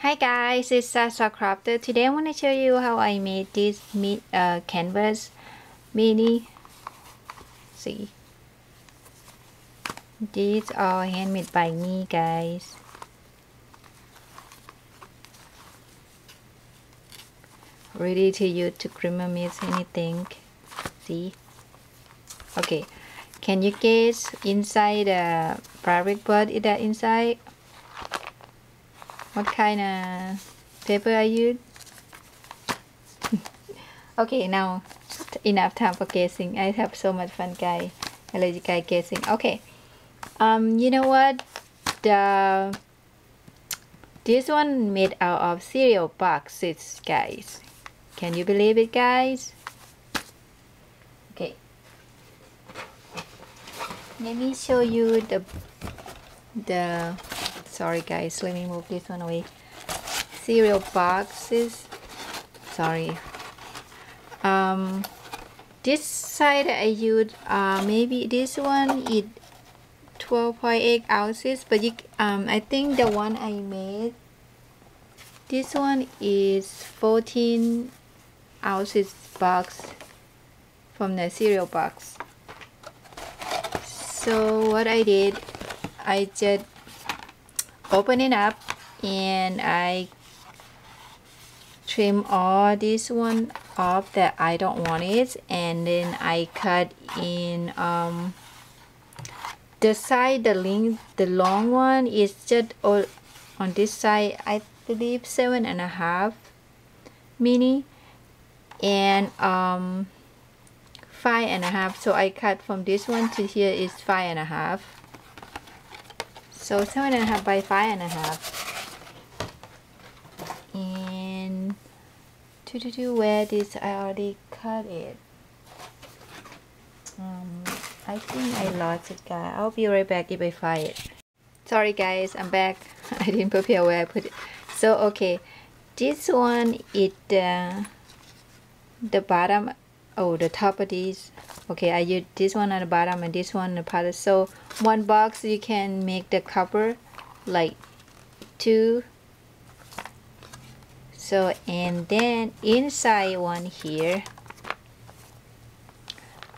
Hi guys, it's Sasha Crafter. Today I want to show you how I made this meat, uh, canvas mini. See, these are handmade by me guys. Ready to use to creamer mix anything. See? Okay, can you guess inside the fabric board is that inside? What kind of paper I use? okay, now enough time for guessing. I have so much fun, guys. I you guys guessing. Okay, um, you know what? The this one made out of cereal boxes, guys. Can you believe it, guys? Okay. Let me show you the the sorry guys. Let me move this one away. Cereal boxes. Sorry. Um this side I used uh, maybe this one is 12.8 ounces but you um I think the one I made this one is 14 ounces box from the cereal box. So what I did I just open it up and I trim all this one off that I don't want it. And then I cut in um, the side the length the long one is just all on this side I believe seven and a half mini. And um, five and a half. So I cut from this one to here is five and a half so seven and a half by five and a half. And to do, do where this I already cut it. Um, I think I lost it guys. I'll be right back if I find it. Sorry guys, I'm back. I didn't prepare where I put it. So okay, this one is the the bottom oh the top of these. Okay I use this one on the bottom and this one on the bottom. So one box you can make the cover like two. So and then inside one here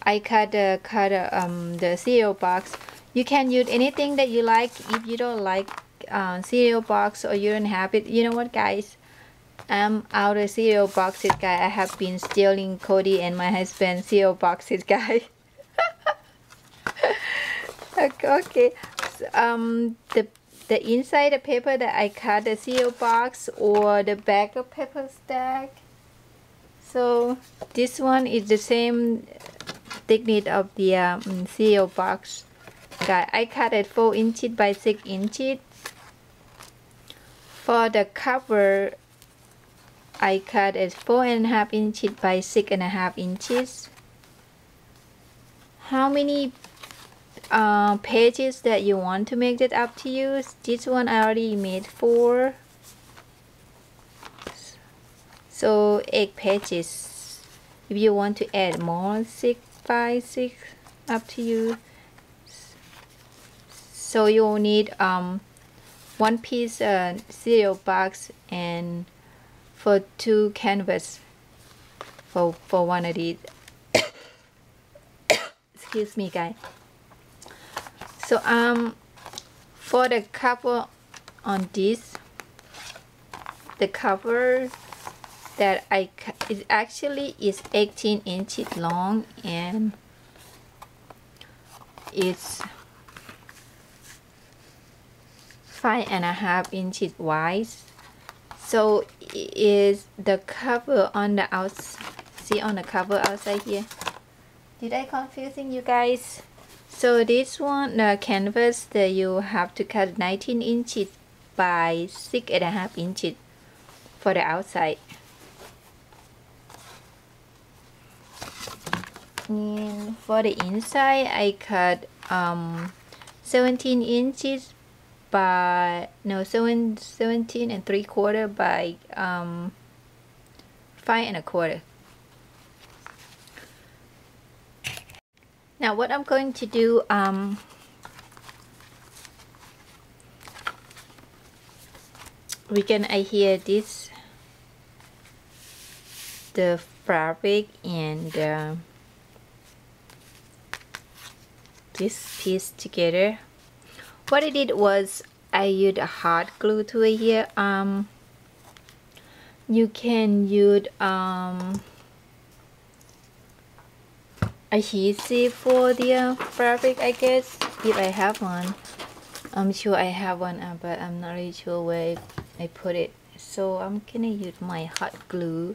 I cut the cut um the cereal box. You can use anything that you like. If you don't like uh, cereal box or you don't have it you know what guys I'm out of cereal boxes guy. I have been stealing Cody and my husband cereal boxes guy. Okay um the the inside the paper that I cut the cereal box or the back of paper stack. So this one is the same thickness of the um, cereal box guy. I cut it 4 inches by 6 inches. For the cover I cut it four and a half inches by six and a half inches. How many uh, pages that you want to make that up to you? This one I already made four. So eight pages. If you want to add more, six by six, up to you. So you'll need um, one piece uh, cereal box and for two canvas for for one of these excuse me guys so um for the cover on this the cover that I it actually is 18 inches long and it's five and a half inches wide so is the cover on the outside see on the cover outside here? Did I confusing you guys? So this one the canvas that you have to cut 19 inches by six and a half inches for the outside. And for the inside I cut um 17 inches by no seven, 17 and three quarter by um, five and a quarter. Now what I'm going to do um, we can adhere this the fabric and uh, this piece together what I did was I used a hot glue to it here. Um you can use um adhesive for the uh, fabric I guess if I have one. I'm sure I have one uh, but I'm not really sure where I put it. So I'm gonna use my hot glue.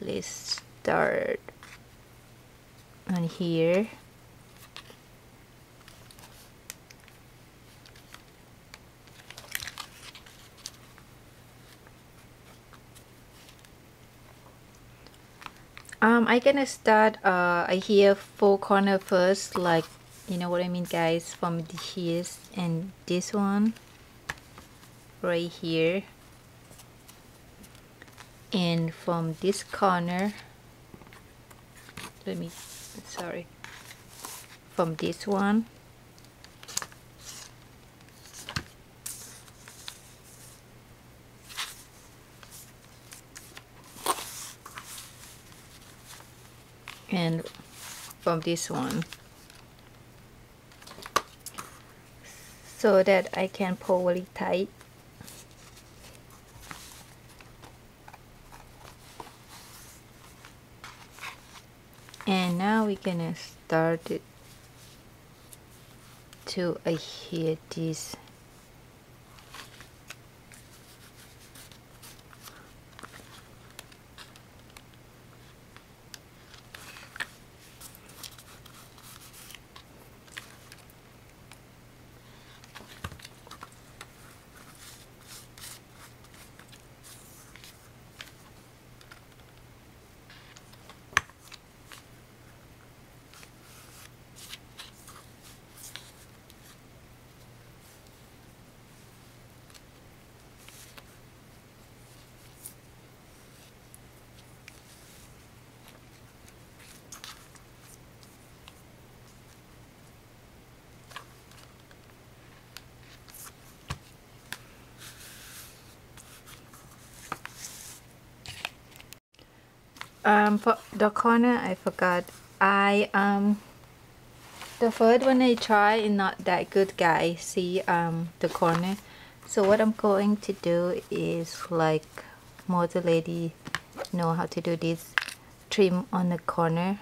Let's start on here um I gonna start uh I hear four corner first like you know what I mean guys from here and this one right here. And from this corner let me sorry from this one and from this one. So that I can pull really tight and now we're gonna start it to adhere this um for the corner I forgot. I um the first one I try is not that good guys. See um the corner. So what I'm going to do is like most lady know how to do this. Trim on the corner.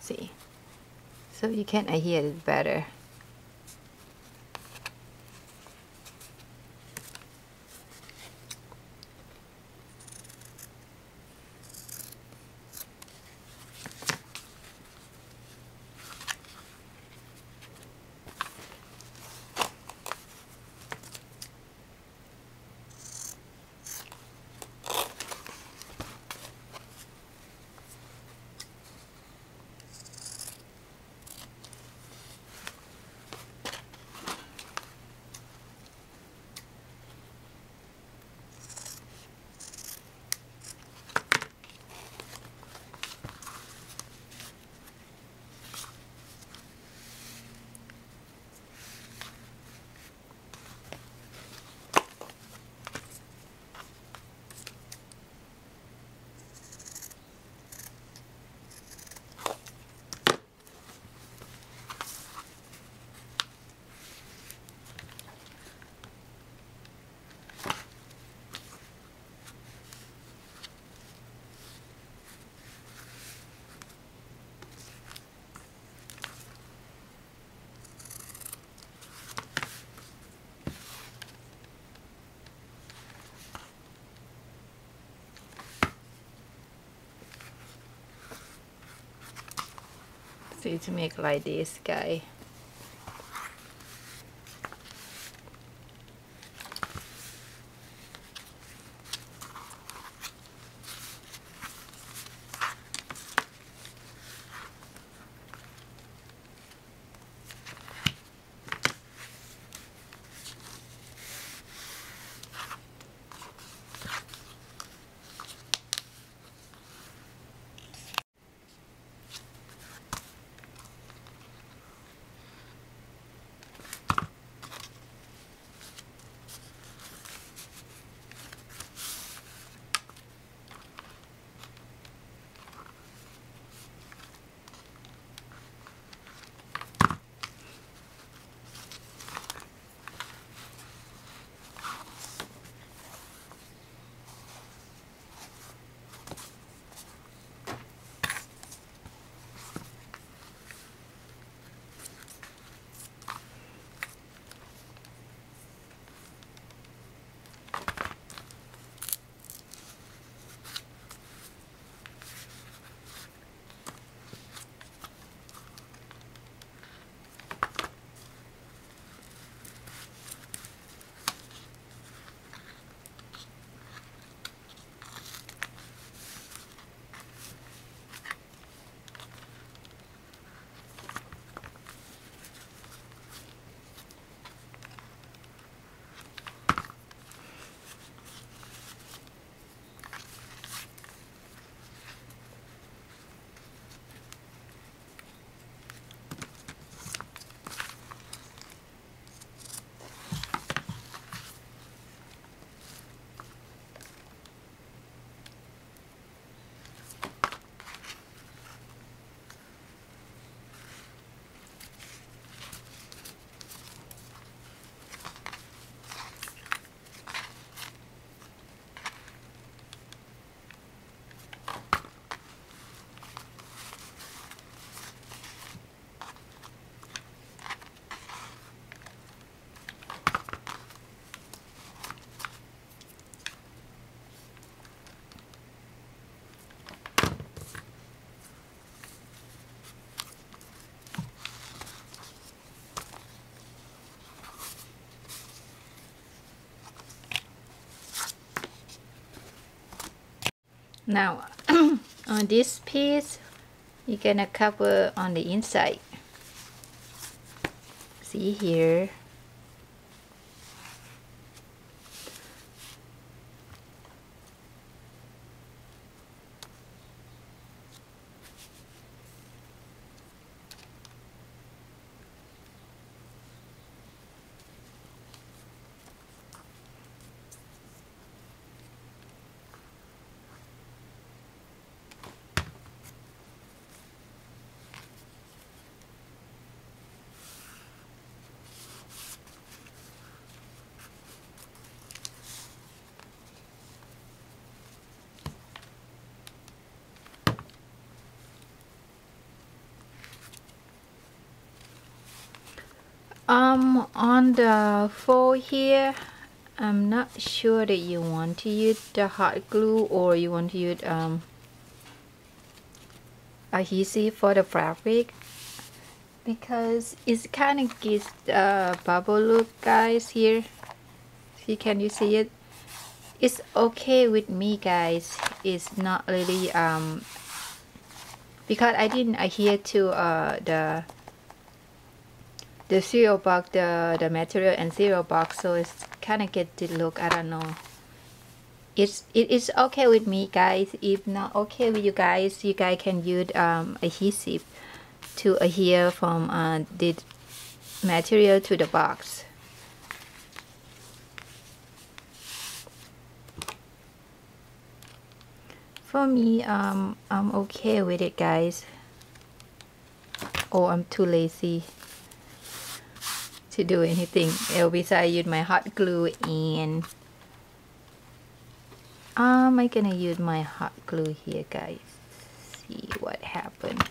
See? So you can adhere it better see to make like this guy now on this piece you're gonna cover on the inside. See here um on the fold here. I'm not sure that you want to use the hot glue or you want to use um, adhesive for the fabric. Because it kind of gives a bubble look guys here. See can you see it? It's okay with me guys. It's not really um because I didn't adhere to uh, the the cereal box the the material and cereal box so it's kind of get the look I don't know. It's it is okay with me guys. If not okay with you guys you guys can use um, adhesive to adhere from uh, the material to the box. For me um, I'm okay with it guys. Oh I'm too lazy to do anything. Else I use my hot glue and um I gonna use my hot glue here guys. See what happened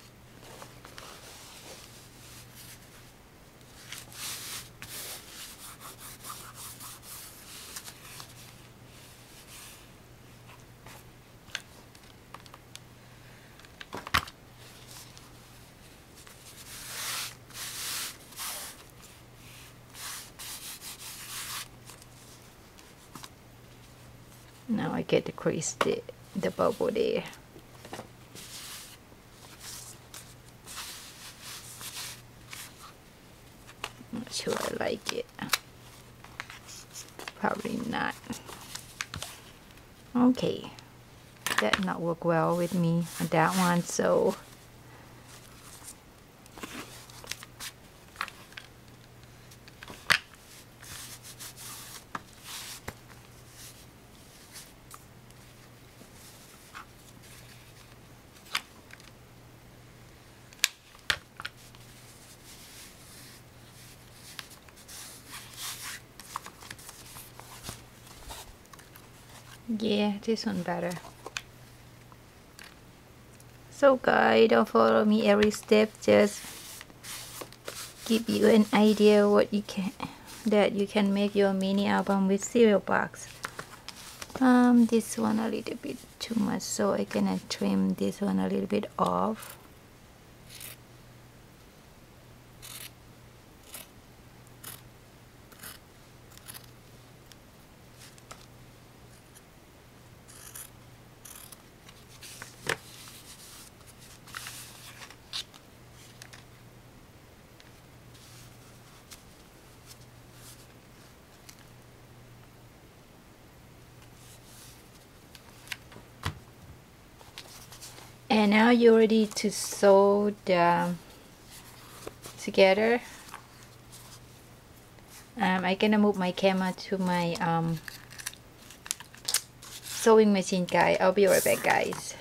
now I get to crease the, the bubble there. Not sure I like it. Probably not. Okay. That not work well with me on that one so yeah this one better. So guys don't follow me every step. Just give you an idea what you can that you can make your mini album with cereal box. Um this one a little bit too much so I gonna trim this one a little bit off and now you're ready to sew the together. Um, I'm gonna move my camera to my um, sewing machine guys I'll be right back guys